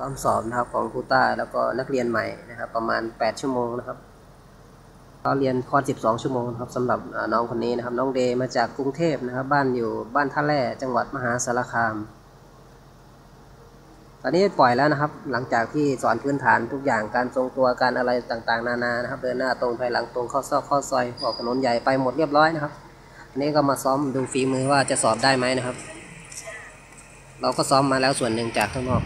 ซ้อมสอบนะครับของครูต้าแล้วก็นักเรียนใหม่นะครับ ประมาณ 8 ชั่วโมงนะครับเขาเรียนคอร์ส12 ชั่วโมงครับสำหรับน้องคนนี้นะครับ น้องเดย์มาจากกรุงเทพนะครับ บ้านอยู่บ้านท่าแร่จังหวัดมหาสารคาม ตอนนี้ปล่อยแล้วนะครับ หลังจากที่สอนพื้นฐานทุกอย่างการทรงตัวการอะไรต่างๆ นานานะครับ เดินหน้าตรงถอยหลังตรงข้าซอกข้าซอยออกถนนใหญ่ไปหมดเรียบร้อยนะครับอันนี้ก็มาซ้อมดูฝีมือว่าจะสอบได้ไหมนะครับ เราก็ซ้อมมาแล้วส่วนหนึ่งจากข้างนอก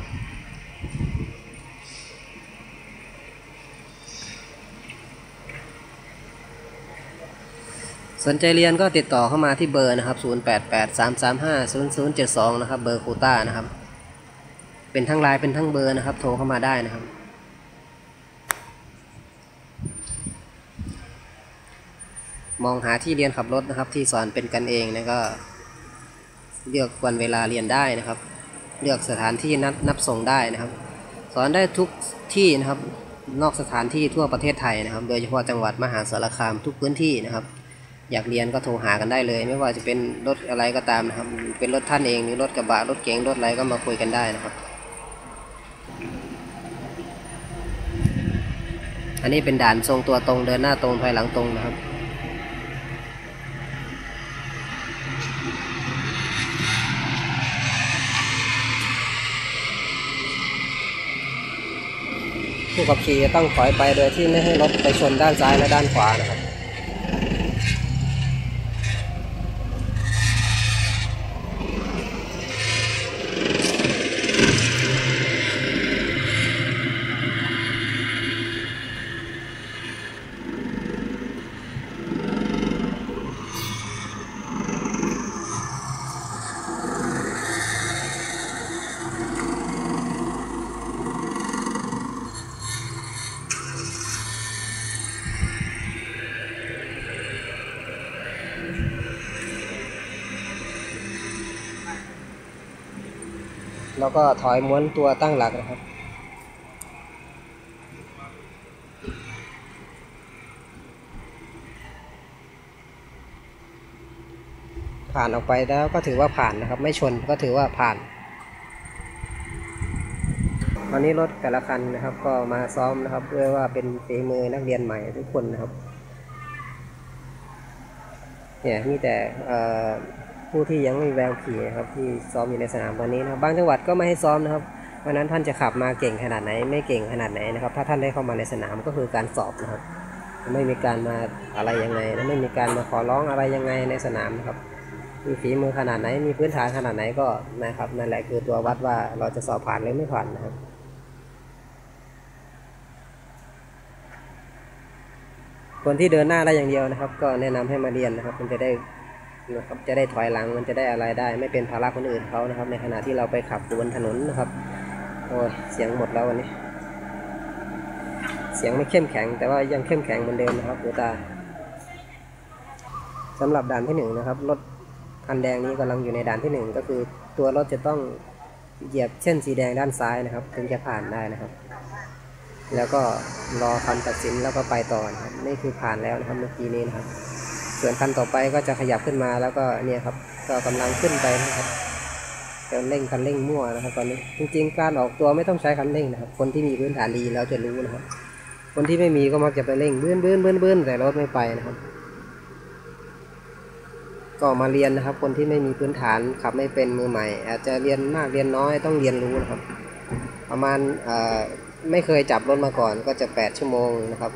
สนใจเรียนก็ติดต่อเข้ามาที่เบอร์นะครับ 0883350072 นะครับ เบอร์คูต้านะครับ เป็นทั้งไลน์เป็นทั้งเบอร์นะครับ โทรเข้ามาได้นะครับ มองหาที่เรียนขับรถนะครับ ที่สอนเป็นกันเองนะก็ เลือกวันเวลาเรียนได้นะครับ เลือกสถานที่นัดนับส่งได้นะครับ สอนได้ทุกที่นะครับ นอกสถานที่ทั่วประเทศไทยนะครับ โดยเฉพาะจังหวัดมหาสารคามทุกพื้นที่นะครับ อยากเรียนก็โทรหากันได้เลย ไม่ว่าจะเป็นรถอะไรก็ตามนะครับ เป็นรถท่านเองหรือรถกระบะรถเก๋งรถอะไรก็มาคุยกันได้นะครับ อันนี้เป็นด่านทรงตัวตรงเดินหน้าตรงภายหลังตรงนะครับผู้ขับขี่จะต้องถอยไปโดยที่ไม่ให้รถไปชนด้านซ้ายและด้านขวานะครับ แล้วก็ถอยม้วนตัวตั้งหลักนะครับผ่านออกไปแล้วก็ถือว่าผ่านนะครับ ไม่ชนก็ถือว่าผ่าน ตอนนี้รถแต่ละคันนะครับ ก็มาซ้อมนะครับเพื่อว่าเป็นฝีมือนักเรียนใหม่ทุกคนนะครับ เนี่ยมีแต่ ผู้ที่ยังไม่มีแววขี่นะครับที่ซ้อมอยู่ในสนามตอนนี้นะครับบางจังหวัดก็ไม่ให้ซ้อมนะครับเพราะฉะนั้นท่านจะขับมาเก่งขนาดไหน ไม่เก่งขนาดไหนนะครับ ถ้าท่านได้เข้ามาในสนามก็คือการสอบนะครับ ไม่มีการมาอะไรยังไงไม่มีการมาขอร้องอะไรยังไงในสนามนะครับมีฝีมือขนาดไหนมีพื้นฐานขนาดไหนก็นะครับนั่นแหละคือตัววัดว่าเราจะสอบผ่านหรือไม่ผ่านนะครับคนที่เดินหน้าได้อย่างเดียวนะครับ ก็แนะนำให้มาเรียนนะครับมันจะได้ นะครับจะได้ถอยหลังมันจะได้อะไรได้ ไม่เป็นภาระคนอื่นเขานะครับ ในขณะที่เราไปขับบนถนนนะครับโอ้ยเสียงหมดแล้ววันนี้ เสียงไม่เข้มแข็ง แต่ว่ายังเข้มแข็งเหมือนเดิมนะครับปูตาสำหรับด่านที่หนึ่งนะครับรถคันแดงนี้กำลังอยู่ในด่านที่หนึ่งก็คือตัวรถจะต้องเหยียบเช่นสีแดงด้านซ้ายนะครับ ถึงจะผ่านได้นะครับ แล้วก็รอคำตัดสินแล้วก็ไปต่อนะครับนี่คือผ่านแล้วนะครับเมื่อกี้นี้นะครับ ส่วนคันต่อไปก็จะขยับขึ้นมาแล้วก็เนี่ยครับ ก็กำลังขึ้นไปนะครับจะเร่งคันเร่งมั่วนะครับตอนนี้จริงๆการออกตัวไม่ต้องใช้คันเร่งนะครับ คนที่มีพื้นฐานดีแล้วจะรู้นะครับ คนที่ไม่มีก็มักจะไปเร่งเบื้อนเบื้อนเบื้อนเบื้อนแต่รถไม่ไปนะครับ ก็มาเรียนนะครับ คนที่ไม่มีพื้นฐานขับไม่เป็นมือใหม่ อาจจะเรียนมากเรียนน้อยต้องเรียนรู้นะครับ ประมาณไม่เคยจับรถมาก่อนก็จะ 8 ชั่วโมงนะครับ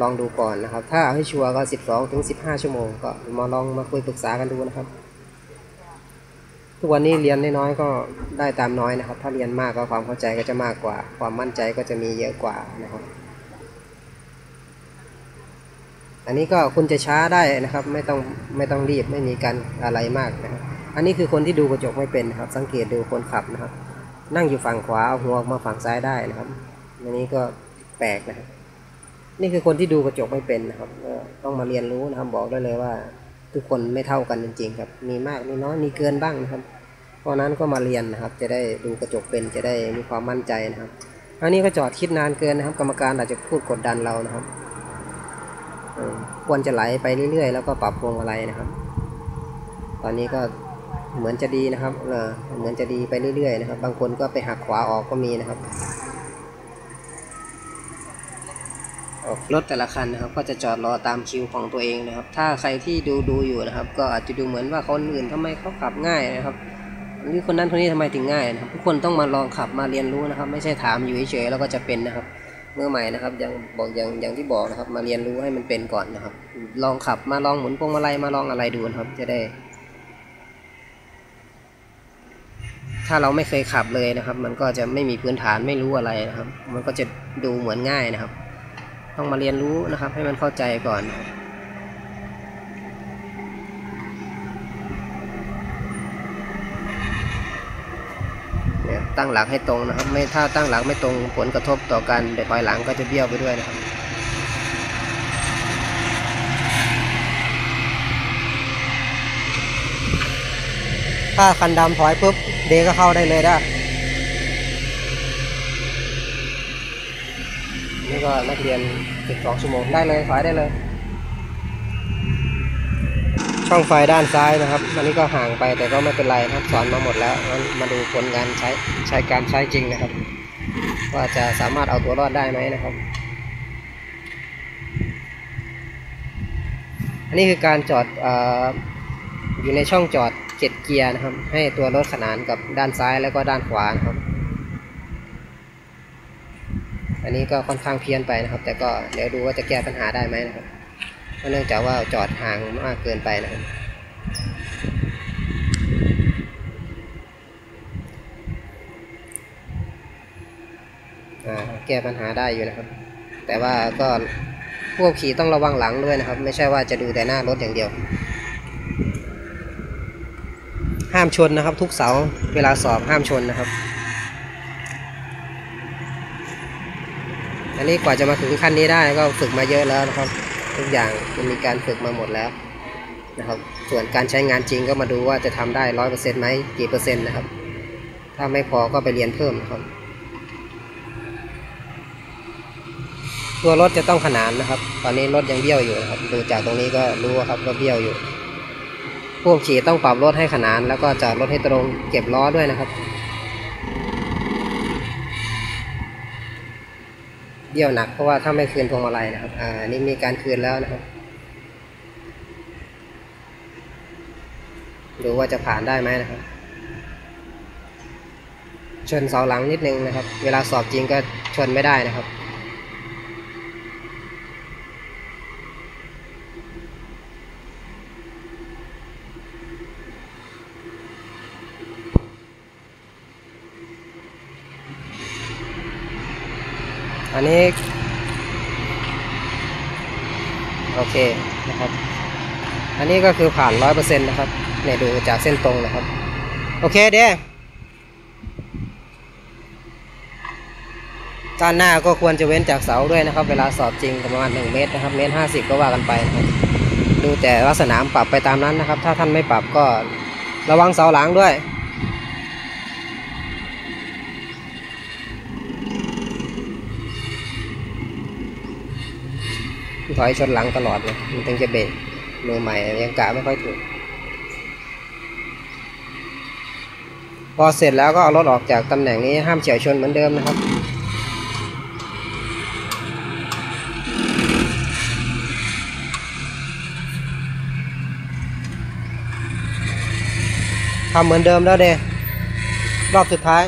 ลองดูก่อนนะครับ ถ้าเอาให้ชัวร์ก็ 12 ถึง 15 ชั่วโมง ก็มาลองมาคุยปรึกษากันดูนะครับ ทุกวันนี้เรียนน้อยๆก็ได้ตามน้อยนะครับ ถ้าเรียนมากก็ความเข้าใจก็จะมากกว่า ความมั่นใจก็จะมีเยอะกว่านะครับ อันนี้ก็คุณจะช้าได้นะครับ ไม่ต้องไม่ต้องรีบไม่มีการอะไรมากนะครับ อันนี้คือคนที่ดูกระจกไม่เป็นนะครับ สังเกตดูคนขับนะครับ นั่งอยู่ฝั่งขวาเอาหัวออกมาฝั่งซ้ายได้นะครับอันนี้ก็แปลกนะครับ นี่คือคนที่ดูกระจกไม่เป็นนะครับก็ต้องมาเรียนรู้นะครับบอกได้เลยว่า ทุกคนไม่เท่ากันจริง ๆ ครับ มีมากมีน้อยมีเกินบ้างนะครับ เพราะนั้นก็มาเรียนนะครับ จะได้ดูกระจกเป็นจะได้มีความมั่นใจนะครับอันนี้ก็จอดคิดนานเกินนะครับ กรรมการอาจจะพูดกดดันเรานะครับควรจะไหลไปเรื่อยๆ แล้วก็ปรับพวงมาลัยนะครับ ตอนนี้ก็เหมือนจะดีนะครับเหมือนจะดีไปเรื่อยๆนะครับ บางคนก็ไปหักขวาออกก็มีนะครับ รถแต่ละคันนะครับ ก็จะจอดรอตามคิวของตัวเองนะครับ ถ้าใครที่ดูดูอยู่นะครับ ก็อาจจะดูเหมือนว่าคนอื่นทำไมเขาขับง่ายนะครับหรือคนนั้นคนนี้ทำไมถึงง่ายนะครับทุกคนต้องมาลองขับมาเรียนรู้นะครับ ไม่ใช่ถามอยู่เฉยๆแล้วก็จะเป็นนะครับเมื่อใหม่นะครับยังบอกอย่างอย่างที่บอกนะครับ มาเรียนรู้ให้มันเป็นก่อนนะครับ ลองขับมาลองหมุนพวงมาลัยมาลองอะไรดูนะครับ จะได้ ถ้าเราไม่เคยขับเลยนะครับ มันก็จะไม่มีพื้นฐานไม่รู้อะไรนะครับ มันก็จะดูเหมือนง่ายนะครับ ต้องมาเรียนรู้นะครับ ให้มันเข้าใจก่อนเนี่ยตั้งหลักให้ตรงนะครับ ไม่ถ้าตั้งหลักไม่ตรงผลกระทบต่อการเดี๋ยวถอยหลังก็จะเบี้ยวไปด้วยนะครับถ้าคันดำถอยปุ๊บเดก็เข้าได้เลยได้ นี่ก็นักเรียน 12 ชั่วโมง ได้เลยถอยได้เลย ช่องไฟด้านซ้ายนะครับอันนี้ก็ห่างไปแต่ก็ไม่เป็นไรครับสอนมาหมดแล้วงั้นมาดูผลการใช้ใช้การใช้จริงนะครับ ว่าจะสามารถเอาตัวรอดได้ไหมนะครับ อันนี้คือการจอดอออยู่ในช่องจอดเจ็ดเกียร์นะครับ ให้ตัวรถขนานกับด้านซ้ายแล้วก็ด้านขวานะครับ อันนี้ก็ค่อนข้างเพี้ยนไปนะครับ แต่ก็เดี๋ยวดูว่าจะแก้ปัญหาได้ไหมนะครับเพราะเนื่องจากว่าจอดห่างมากเกินไปนะครับแก้ปัญหาได้อยู่นะครับ แต่ว่าก็ผู้ขับขี่ต้องระวังหลังด้วยนะครับ ไม่ใช่ว่าจะดูแต่หน้ารถอย่างเดียว ห้ามชนนะครับ ทุกเสาเวลาสอบห้ามชนนะครับ อันนี้กว่าจะมาถึงขั้นนี้ได้ก็ฝึกมาเยอะแล้วนะครับ ทุกอย่างมันมีการฝึกมาหมดแล้วนะครับ ส่วนการใช้งานจริงก็มาดูว่าจะทำได้ร้อยเปอร์เซ็นต์ไหมกี่เปอร์เซ็นต์นะครับ ถ้าไม่พอก็ไปเรียนเพิ่มนะครับ ตัวรถจะต้องขนานนะครับ ตอนนี้รถยังเบี้ยวอยู่นะครับ ดูจากตรงนี้ก็รู้ครับว่าเบี้ยวอยู่ผู้ขี่ต้องปรับรถให้ขนาน แล้วก็จอดรถให้ตรงเก็บล้อด้วยนะครับ เบี้ยวหนักเพราะว่าถ้าไม่คืนพวงมาลัยนะครับ อ่า นี่มีการคืนแล้วนะครับ ดูว่าจะผ่านได้ไหมนะครับ ชนเสาหลังนิดนึงนะครับ เวลาสอบจริงก็ชนไม่ได้นะครับ อันนี้ โอเคนะครับ อันนี้ก็คือผ่านร้อยเปอร์เซ็นต์นะครับเนี่ยดูจากเส้นตรงนะครับ โอเคเด้ด้านหน้าก็ควรจะเว้นจากเสาด้วยนะครับ เวลาสอบจริงประมาณหนึ่งเมตรนะครับ เมตรห้าสิบก็ว่ากันไปนะครับดูแต่ลักษณะปรับไปตามนั้นนะครับ ถ้าท่านไม่ปรับก็ระวังเสาหลังด้วย ถอยชนหลังตลอดเลยมันถึงจะเบรกมือใหม่ยังกะไม่ค่อยถูก พอเสร็จแล้วก็เอารถออกจากตำแหน่งนี้ห้ามเฉียวชนเหมือนเดิมนะครับทำเหมือนเดิมแล้วเดรอบสุดท้าย